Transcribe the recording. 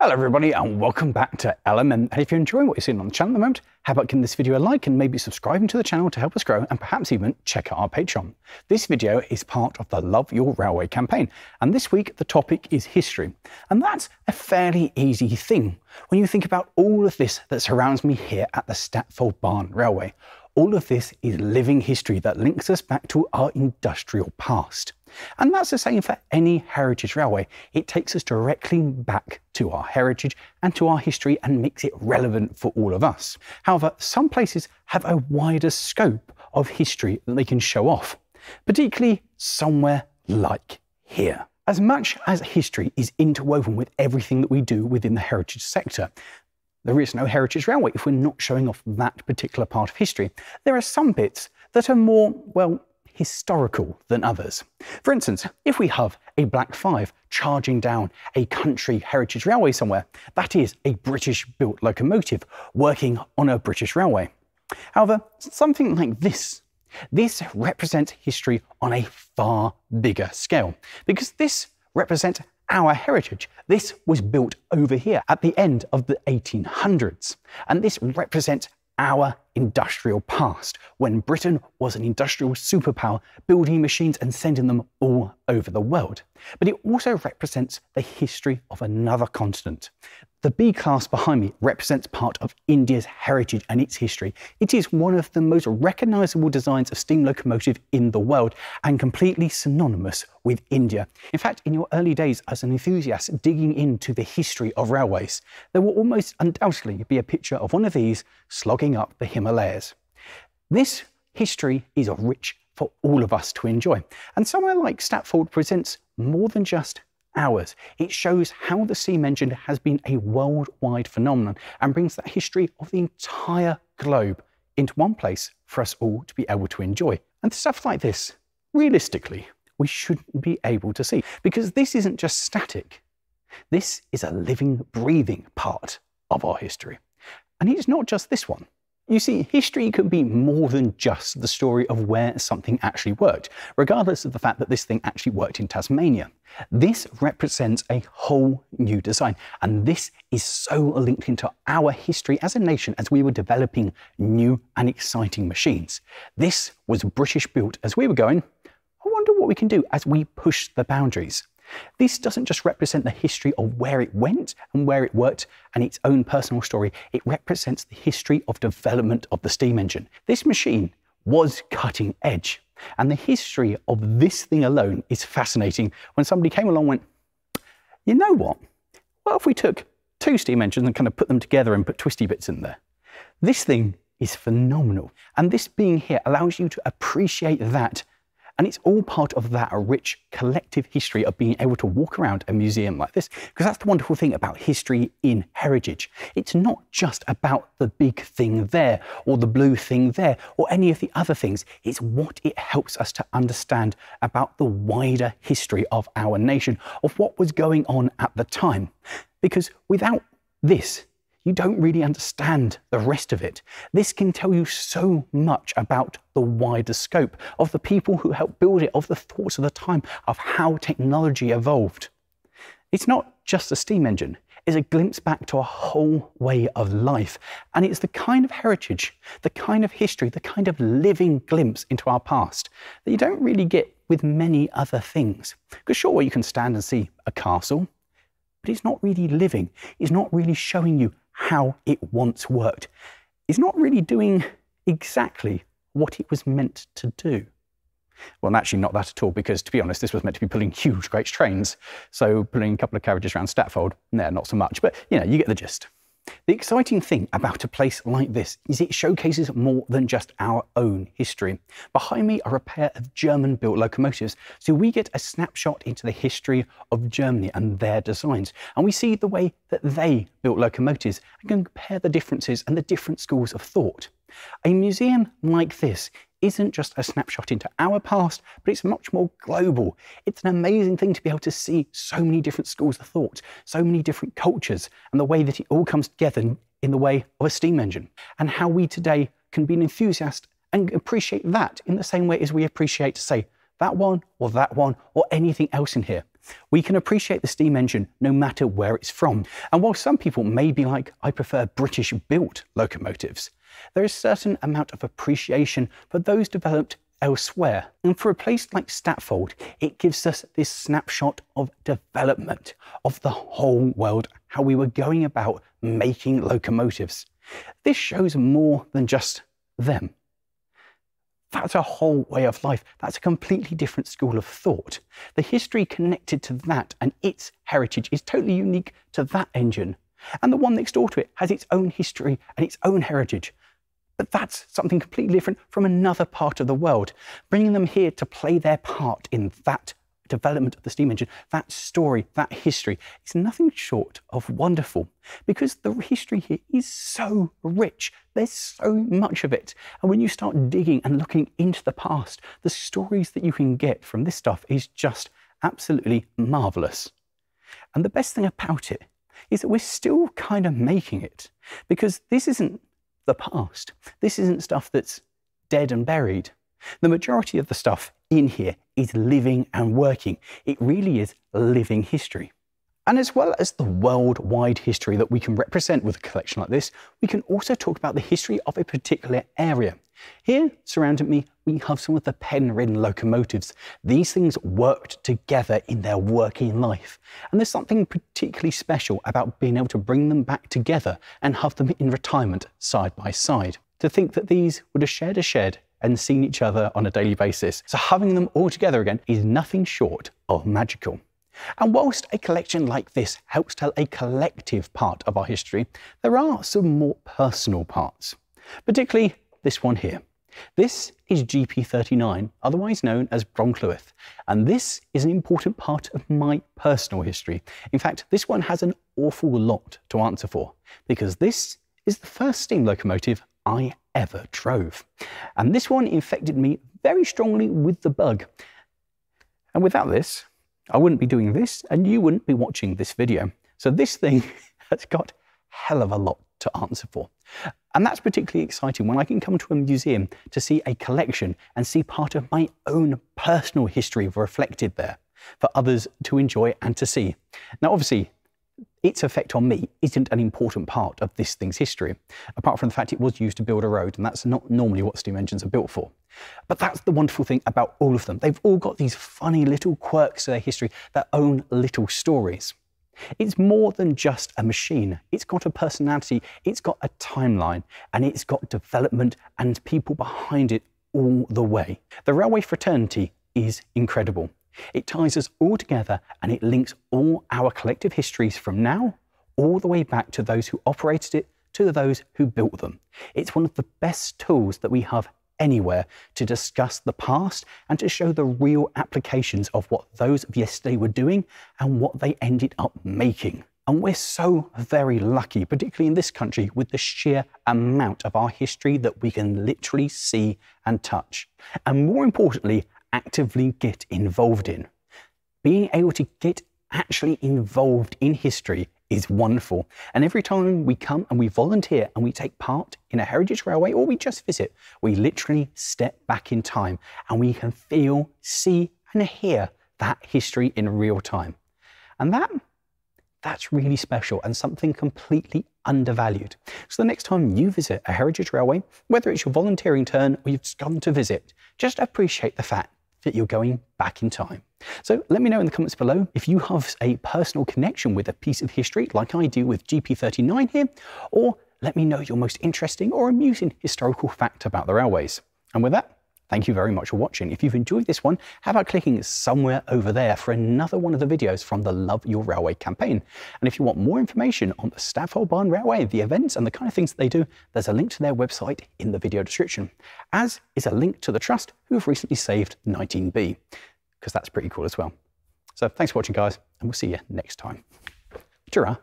Hello everybody and welcome back to LMM. And if you're enjoying what you're seeing on the channel at the moment, how about giving this video a like and maybe subscribing to the channel to help us grow and perhaps even check out our Patreon. This video is part of the Love Your Railway campaign. And this week the topic is history. And that's a fairly easy thing when you think about all of this that surrounds me here at the Statfold Barn Railway. All of this is living history that links us back to our industrial past. And that's the same for any heritage railway. It takes us directly back to our heritage and to our history and makes it relevant for all of us. However, some places have a wider scope of history that they can show off, particularly somewhere like here. As much as history is interwoven with everything that we do within the heritage sector, there is no heritage railway if we're not showing off that particular part of history. There are some bits that are more, well, historical than others. For instance, if we have a Black 5 charging down a country heritage railway somewhere, that is a British built locomotive working on a British railway. However, something like this, this represents history on a far bigger scale because this represents our heritage. This was built over here at the end of the 1800s, and this represents our industrial past, when Britain was an industrial superpower, building machines and sending them all over the world. But it also represents the history of another continent. The B class behind me represents part of India's heritage and its history. It is one of the most recognisable designs of steam locomotive in the world and completely synonymous with India. In fact, in your early days as an enthusiast digging into the history of railways, there will almost undoubtedly be a picture of one of these slogging up the Himalayas. This history is rich for all of us to enjoy. And somewhere like Statfold presents more than just ours. It shows how the steam engine has been a worldwide phenomenon and brings that history of the entire globe into one place for us all to be able to enjoy. And stuff like this, realistically, we shouldn't be able to see because this isn't just static. This is a living, breathing part of our history. And it's not just this one. You see, history can be more than just the story of where something actually worked, regardless of the fact that this thing actually worked in Tasmania. This represents a whole new design, and this is so linked into our history as a nation as we were developing new and exciting machines. This was British built as we were going, I wonder what we can do as we push the boundaries. This doesn't just represent the history of where it went and where it worked and its own personal story, it represents the history of development of the steam engine. This machine was cutting edge. And the history of this thing alone is fascinating when somebody came along and went, you know what? What if we took two steam engines and kind of put them together and put twisty bits in there? This thing is phenomenal. And this being here allows you to appreciate that and it's all part of that rich collective history of being able to walk around a museum like this. Because that's the wonderful thing about history in heritage. It's not just about the big thing there, or the blue thing there, or any of the other things. It's what it helps us to understand about the wider history of our nation, of what was going on at the time. Because without this, you don't really understand the rest of it. This can tell you so much about the wider scope of the people who helped build it, of the thoughts of the time, of how technology evolved. It's not just a steam engine, it's a glimpse back to a whole way of life. And it's the kind of heritage, the kind of history, the kind of living glimpse into our past that you don't really get with many other things. Because sure, you can stand and see a castle, but it's not really living. It's not really showing you how it once worked. is not really doing exactly what it was meant to do. Well, actually, not that at all, because to be honest, this was meant to be pulling huge, great trains. So, pulling a couple of carriages around Statfold, no, not so much. But, you know, you get the gist. The exciting thing about a place like this is it showcases more than just our own history. Behind me are a pair of German built locomotives, so we get a snapshot into the history of Germany and their designs, and we see the way that they built locomotives and can compare the differences and the different schools of thought. A museum like this isn't just a snapshot into our past, but it's much more global. It's an amazing thing to be able to see so many different schools of thought, so many different cultures, and the way that it all comes together in the way of a steam engine, and how we today can be an enthusiast and appreciate that in the same way as we appreciate, say, that one or that one or anything else in here. We can appreciate the steam engine no matter where it's from. And while some people may be like, I prefer British built locomotives, there is a certain amount of appreciation for those developed elsewhere. And for a place like Statfold, it gives us this snapshot of development of the whole world, how we were going about making locomotives. This shows more than just them. That's a whole way of life. That's a completely different school of thought. The history connected to that and its heritage is totally unique to that engine. And the one next door to it has its own history and its own heritage. But that's something completely different from another part of the world. Bringing them here to play their part in that development of the steam engine, that story, that history, is nothing short of wonderful because the history here is so rich. There's so much of it. And when you start digging and looking into the past, the stories that you can get from this stuff is just absolutely marvelous. And the best thing about it is that we're still kind of making it because this isn't the past. This isn't stuff that's dead and buried. The majority of the stuff in here is living and working. It really is living history. And as well as the worldwide history that we can represent with a collection like this, we can also talk about the history of a particular area. Here, surrounding me, we have some of the Penrhyn locomotives. These things worked together in their working life. And there's something particularly special about being able to bring them back together and have them in retirement side by side. To think that these would have shared a shed and seen each other on a daily basis. So having them all together again is nothing short of magical. And whilst a collection like this helps tell a collective part of our history, there are some more personal parts, particularly this one here. This is GP39, otherwise known as Bronllwyd, and this is an important part of my personal history. In fact, this one has an awful lot to answer for, because this is the first steam locomotive I ever drove. And this one infected me very strongly with the bug. And without this, I wouldn't be doing this and you wouldn't be watching this video. So this thing has got hell of a lot to answer for. And that's particularly exciting when I can come to a museum to see a collection and see part of my own personal history reflected there for others to enjoy and to see. Now, obviously, its effect on me isn't an important part of this thing's history, apart from the fact it was used to build a road, and that's not normally what steam engines are built for. But that's the wonderful thing about all of them. They've all got these funny little quirks to their history, their own little stories. It's more than just a machine. It's got a personality, it's got a timeline, and it's got development and people behind it all the way. The railway fraternity is incredible. It ties us all together and it links all our collective histories from now all the way back to those who operated it to those who built them. It's one of the best tools that we have anywhere to discuss the past and to show the real applications of what those of yesterday were doing and what they ended up making. And we're so very lucky, particularly in this country, with the sheer amount of our history that we can literally see and touch. And more importantly, actively get involved in. Being able to get actually involved in history is wonderful. And every time we come and we volunteer and we take part in a heritage railway or we just visit, we literally step back in time and we can feel, see, and hear that history in real time. And that that's really special and something completely undervalued. So the next time you visit a heritage railway, whether it's your volunteering turn or you've just gone to visit, just appreciate the fact that you're going back in time. So let me know in the comments below if you have a personal connection with a piece of history like I do with GP39 here, or let me know your most interesting or amusing historical fact about the railways. And with that, Thank you very much for watching. If you've enjoyed this one, how about clicking somewhere over there for another one of the videos from the Love Your Railway campaign? And if you want more information on the Statfold Barn Railway, the events and the kind of things that they do, there's a link to their website in the video description, as is a link to the trust who have recently saved 19B, because that's pretty cool as well. So thanks for watching, guys, and we'll see you next time. ta